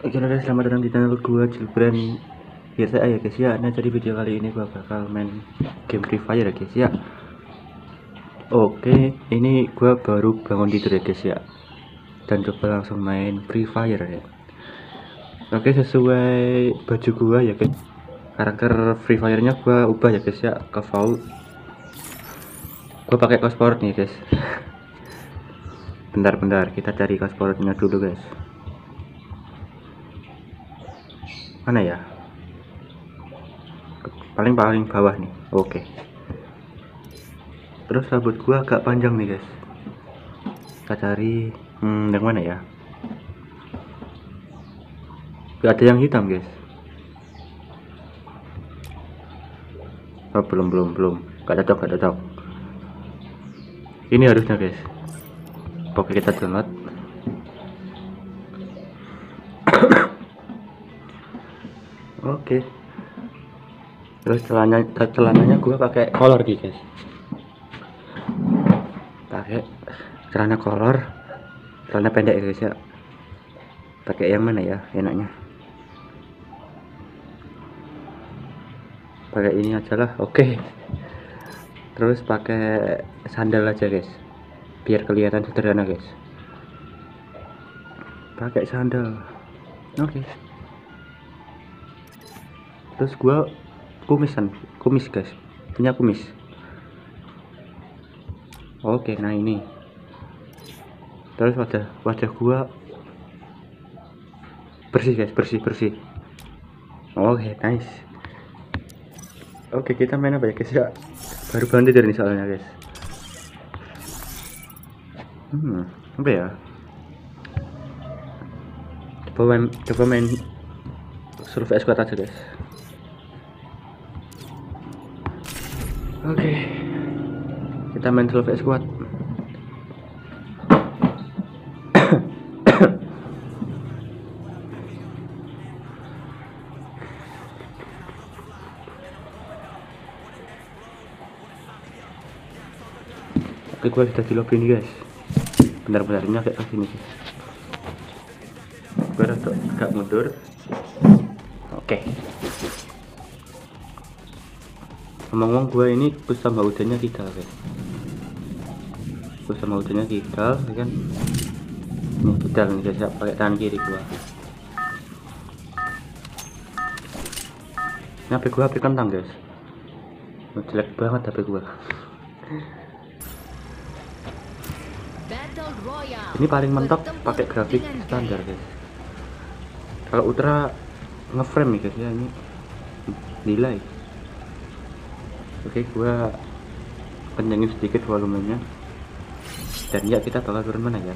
Oke guys, selamat datang di channel gua Jilbran Biasa ya guys ya. Nah jadi video kali ini gua bakal main game Free Fire ya guys ya. Oke, ini gua baru bangun tidur ya guys ya. Dan coba langsung main Free Fire ya. Oke, sesuai baju gua ya guys. Karakter Free Fire-nya gua ubah ya guys ya ke Vault. Gua pakai sport nih guys. Bentar-bentar, kita cari kaos sportnya dulu guys mana ya? Paling paling bawah nih. Oke. Terus rambut gua agak panjang nih guys. Kita cari hmm, yang mana ya? Gak ada yang hitam guys. Oh belum belum belum. Gak cocok gak cocok. Ini harusnya guys. Oke kita download Oke. Terus celananya celananya gua pakai kolor gitu, guys. Pakai celana kolor. Celana pendek ya, guys ya. Pakai yang mana ya enaknya? Pakai ini aja lah. Oke. Terus pakai sandal aja, guys. Biar kelihatan sederhana, guys. Pakai sandal. Oke terus gua kumisan kumis guys. Punya kumis. Oke nah ini. Terus wajah wajah gua bersih guys. Bersih bersih. Oke nice. Oke kita main apa ya guys? Ya baru bangun tidur nih soalnya guys. Hmm apa ya? Coba main coba main survei squad aja guys Oke. Kita main Survey Squad. Oke, gue sudah di lobby nih guys. Benar-benar ini agak ke sini sih. Gue udah agak mundur. Oke ngomong-ngomong gue ini kus sama udannya kita guys kus sama kita ya kan? Ini kita nih guys ya pakai tangan kiri gue ini HP gue HP kentang guys. Oh, jelek banget HP gue ini paling mentok pakai grafik standar guys. Kalau ultra ngeframe guys ya ini nilai oke gua kencengin sedikit volumenya. Dan ya kita bakal turun mana ya?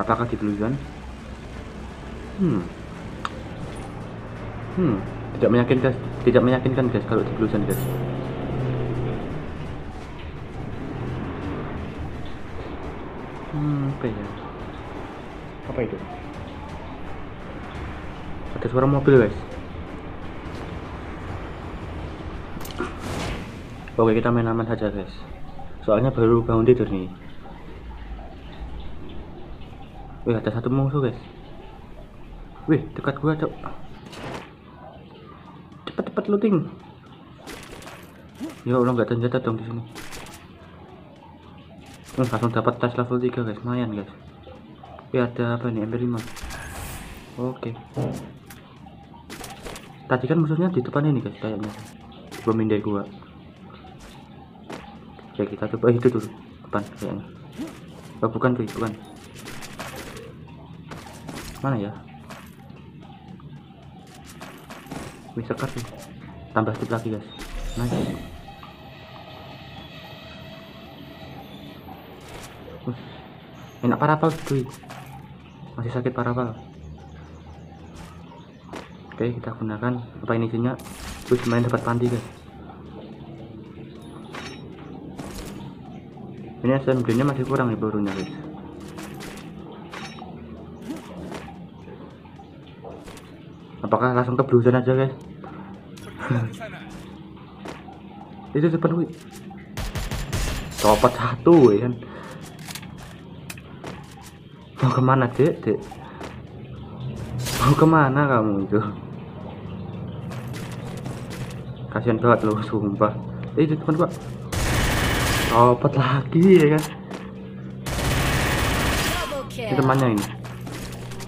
Apakah di blue hmm. Hmm. Tidak meyakinkan tidak meyakinkan guys kalau di blue guys. Hmm apa ya? Apa itu? Ada suara mobil guys Oke kita main aman saja guys. Soalnya baru bangun tidur nih. Wih ada satu musuh guys. Wih dekat gua cok. Cepet cepet looting. Ya Allah nggak ternyata dong di sini. Oh, langsung dapat tas level 3 guys. Lumayan guys. Wih ada apa nih MP5 Oke. Tadi kan musuhnya di depan ini guys kayaknya. Belum gua Oke kita coba itu dulu depan kayaknya. Oh bukan tuh bukan. Mana ya? Bisa sih tambah tip lagi guys. Nice. Uh, enak parapal cuy. Masih sakit parapal oke kita gunakan apa ini isinya? Terus main dapat panti guys ini SMG-nya masih kurang nih barunya guys. Apakah langsung ke bluesan aja guys? Itu sepenuh copot satu ya kan. Mau ke mana dek dek mau ke mana kamu itu? Kasihan banget loh sumpah. Eh itu teman gua Lopet lagi ya kan? Ini temannya ini.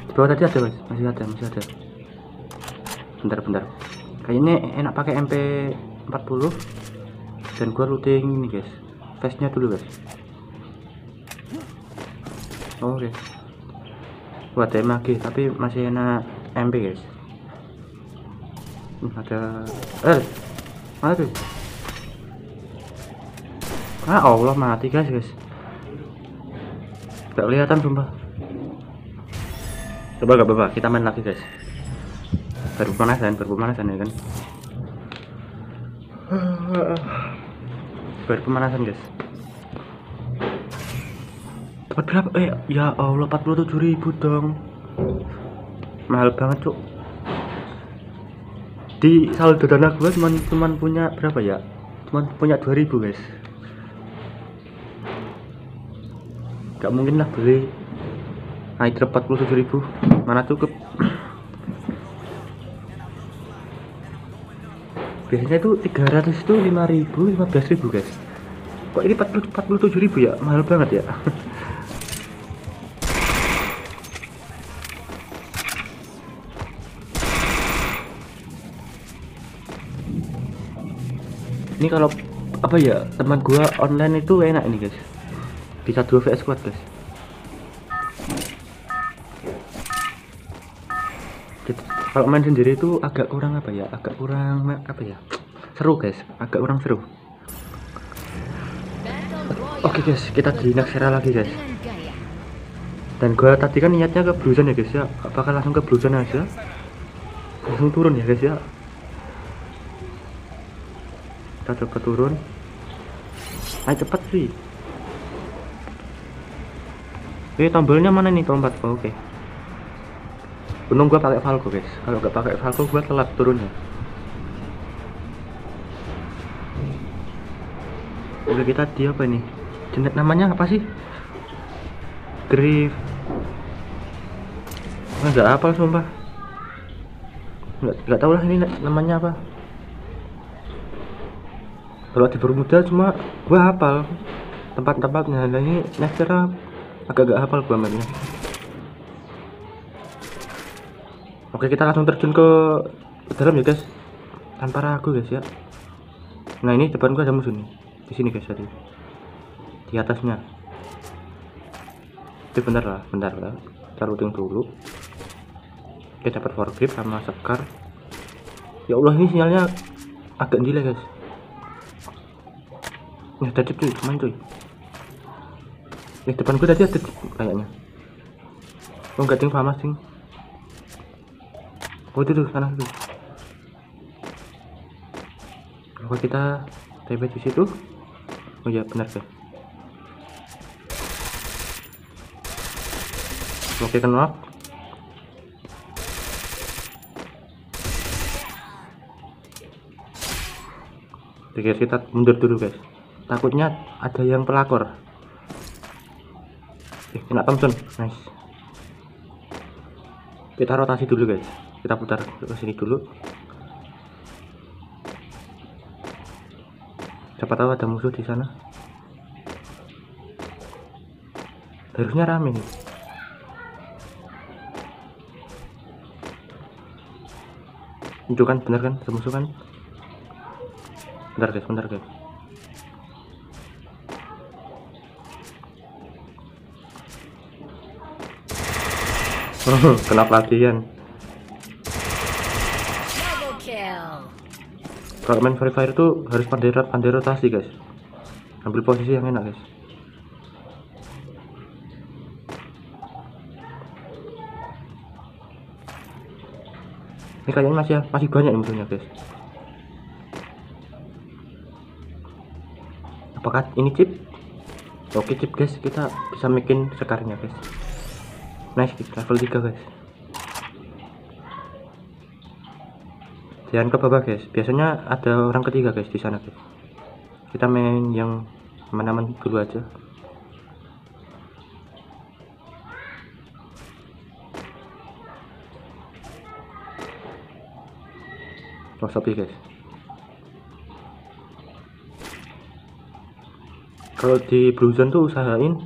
Di bawah tadi ada guys masih ada masih ada. Bentar bentar. Kayaknya enak pakai MP 40 dan gua looting ini guys. Face nya dulu guys. Oh, oke. Buat MAG tapi masih enak MP guys. Hmm, ada eh mana tuh ah Allah mati guys guys. Gak kelihatan sumpah. Coba gak apa-apa kita main lagi guys. Baru pemanasan baru pemanasan ya kan? Baru pemanasan guys. Dapat berapa? Eh ya Allah 47.000 ribu dong. Mahal banget cuk. Di saldo dana gue cuman cuman punya berapa ya? Cuman punya 2000 guys gak mungkin lah beli Hydra 47.000 mana cukup? Biasanya itu 300 itu 5000 15000 guys. Kok ini 40 47.000 ya? Mahal banget ya. Ini kalau apa ya teman gua online itu enak ini guys bisa 2 vs squad guys. Gitu. kalau main sendiri itu agak kurang apa ya? Agak kurang apa ya? Seru guys. Agak kurang seru. Oke guys. Kita di next era lagi guys. Dan gua tadi kan niatnya ke bluesan ya guys ya. Apakah langsung ke bluesan aja. Langsung turun ya guys ya. Kita coba turun. Ayo cepat sih eh tombolnya mana nih? Lompat oh, oke. Untung gua pakai Falco guys. Kalau nggak pakai Falco gua telat turunnya Oke kita di apa ini? Jenis namanya apa sih? Griff. Wah, nggak hafal sumpah. Nggak nggak tahu lah ini na- namanya apa. Kalau di Bermuda cuma gua hafal tempat-tempatnya. Nah ini next era agak gak hafal gua mainnya oke kita langsung terjun ke dalam ya guys. Tanpa ragu guys ya. Nah ini depan gua ada musuh nih. Di sini guys tadi di atasnya. Tapi bentar lah bentar lah. Kita looting dulu. Oke dapat forgrip sama sekar. Ya Allah ini sinyalnya agak delay guys. Ada chip cuy, main cuy. Nih, depan gue tadi ada kayaknya. Oh, enggak ting famas ting. Oh, itu tuh sana tuh. Apa kita TP di situ? Oh ya, benar guys. Oke, kenal. Oke guys, kita mundur dulu guys. Takutnya ada yang pelakor. Kena Thompson. Nice. Kita rotasi dulu guys. Kita putar ke sini dulu. Siapa tahu ada musuh di sana. Harusnya rame nih. Itu kan bener kan? Ada musuh kan? Bentar guys, bentar guys. Kena pelatihan. Kalau main Free Fire tuh harus pandai pandai rotasi guys. Ambil posisi yang enak guys. Ini kayaknya masih masih banyak nih musuhnya guys. Apakah ini chip? Oke chip guys, kita bisa bikin sekarnya guys. Nice level 3 guys. Jangan ke bawah guys. Biasanya ada orang ketiga guys di sana guys. Kita main yang aman-aman dulu aja. oh sepi guys kalau di Blue Zone tuh usahain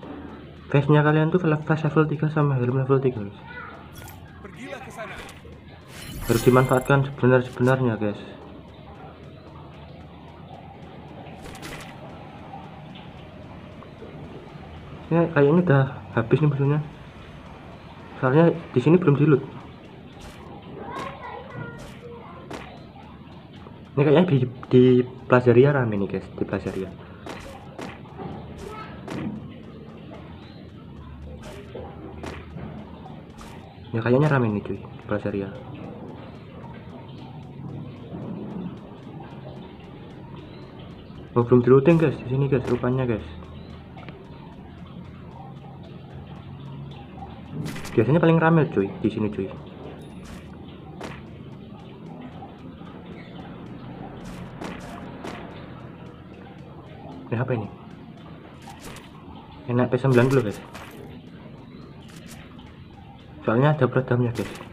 face nya kalian tuh flash level 3 sama helm level 3 guys. Pergilah ke sana. harus dimanfaatkan sebenar-sebenarnya guys. Ya kayaknya udah habis nih musuhnya soalnya di sini belum di loot ini kayaknya di, di Plazaria rame nih guys di Plazaria ya kayaknya rame nih cuy di Plazaria Oh belum di looting guys. Di sini guys rupanya guys. Biasanya paling rame cuy di sini cuy. Ini apa ini? Enak P90 guys soalnya ada peredamnya guys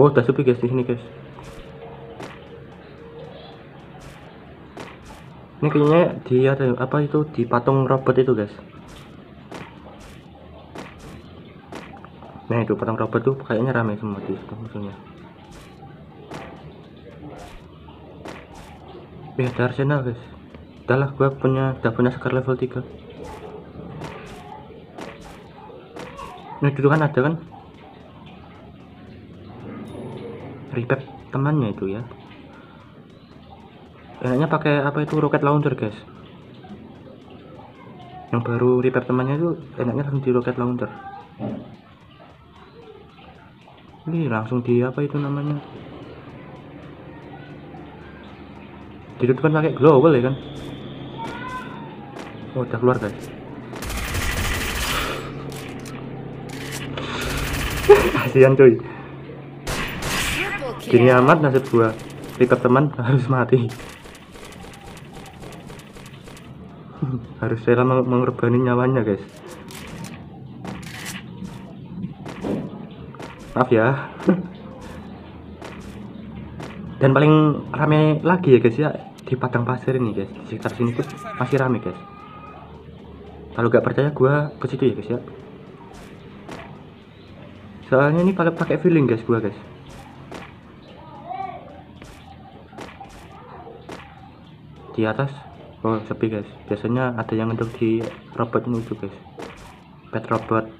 oh udah sepi guys di sini guys. Ini kayaknya di ada apa itu? Di patung robot itu guys. Nah itu patung robot tuh kayaknya ramai semua di situ musuhnya eh ada arsenal guys. Udah lah gua punya udah punya scar level 3 nah itu kan ada kan? Repack temannya itu ya. Enaknya pakai apa itu rocket launcher guys? Yang baru repack temannya itu enaknya langsung di rocket launcher. Ini langsung di apa itu namanya? Dihidupkan pakai global ya kan? Oh udah keluar guys kasihan cuy. Gini amat nasib gua. Repack teman harus mati. Harus rela meng- mengorbankan nyawanya guys. Maaf ya. Dan paling rame lagi ya guys ya. Di padang pasir ini guys. Di sekitar sini tuh masih rame guys. Kalau gak percaya gua ke situ ya guys ya soalnya ini paling pakai feeling guys gua guys. Di atas oh sepi guys. Biasanya ada yang ngedok di robot ini itu guys. Pet robot.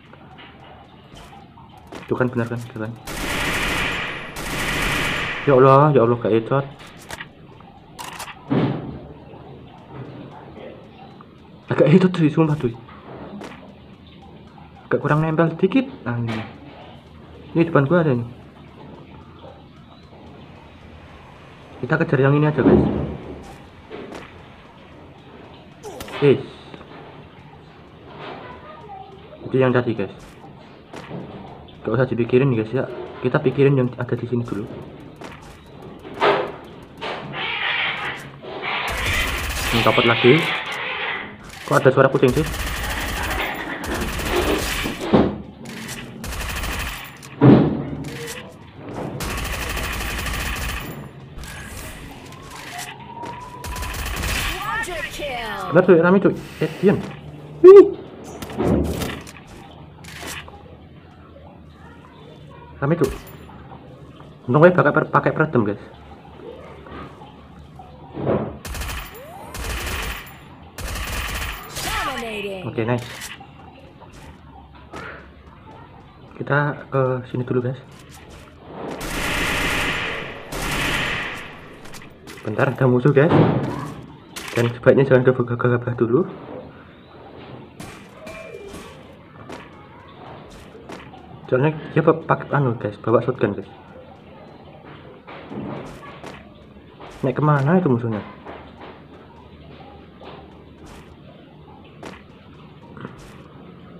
Itu kan benar kan? Itu kan. Ya Allah ya Allah gak edot agak edot tuh sumpah tuh agak kurang nempel dikit nah ini depan gua ada nih kita kejar yang ini aja guys Yes. Itu yang tadi guys. Gak usah dipikirin guys ya. Kita pikirin yang ada di sini dulu. Ini lagi. Kok ada suara kucing sih? Kenapa tuh rame cuy? Eh, diam. Wih. Rame tuh. Untung gue pakai pakai peredam guys. Oke nice. Kita ke sini dulu guys. Bentar ada musuh guys. Dan sebaiknya jangan gegabah dulu. Soalnya dia pa- pakai anu guys, bawa shotgun guys. Naik ke mana itu musuhnya?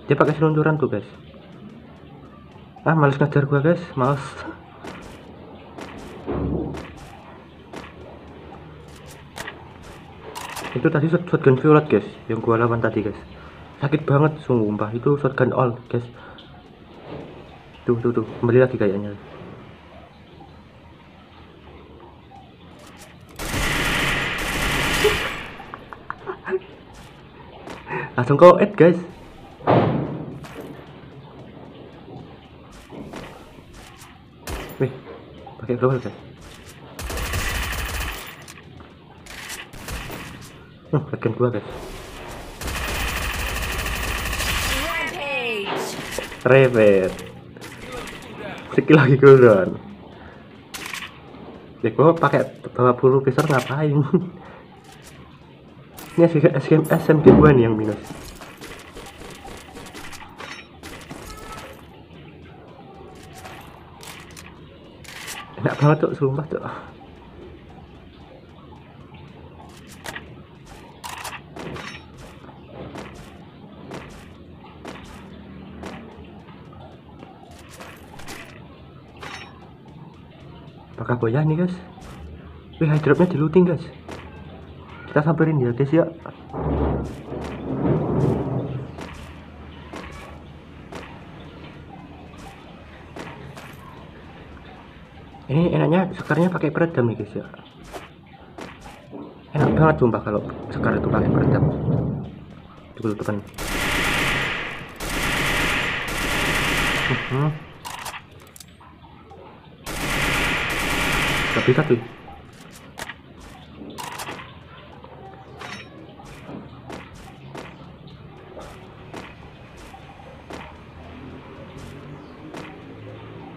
Dia pakai seluncuran tuh guys. Ah, males ngajar gua guys, males. Itu tadi shot- shotgun violet guys, yang gua lawan tadi guys. Sakit banget sumpah, itu shotgun all guys. tuh tuh tuh. Kembali lagi kayaknya. Langsung kau add guys. Wih pakai global guys hmm, bagian gua guys. Revet skill lagi cooldown ya gua pakai bawa bulu pistol ngapain? Ini SKM SMG gua nih yang minus. Enak banget tuh sumpah tuh boya nih guys. Wih hydropnya di looting guys. Kita samperin ya guys ya ini enaknya sekarnya pakai peredam nih guys ya enak banget sumpah kalau sekar itu pakai peredam. Tunggu tekan Mhm. Gak bisa tuh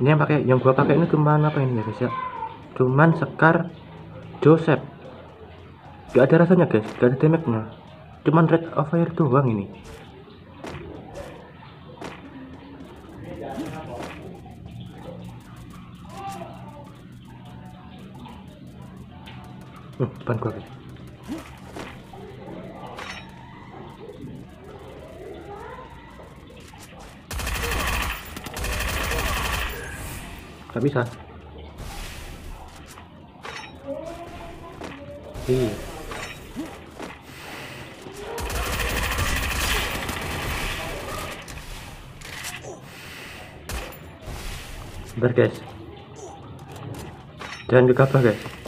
ini yang pakai yang gua pakai ini cuman apa ini ya guys ya? Cuman sekar Joseph. Gak ada rasanya guys. Gak ada damage nya cuman red of fire doang ini Hmm, depan gua guys Gak bisa. Iya. Bentar guys. Jangan gegabah guys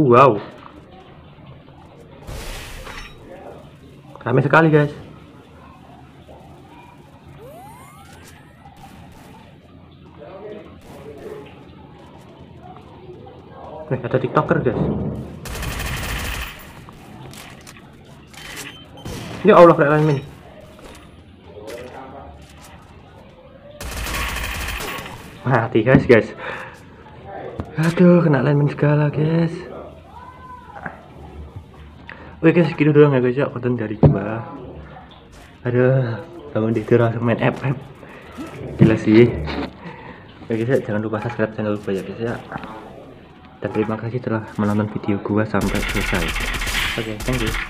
Wow. Rame sekali guys. Nih ada tiktoker guys. Ya Allah kayak lain min Mati guys guys. Aduh kena lineman segala guys Oke guys segitu doang ya guys ya. Konten dari gua. Aduh bangun tidur langsung main FF Gila sih. Oke guys ya jangan lupa subscribe channel gua ya guys ya. Dan terima kasih telah menonton video gua sampai selesai. Oke thank you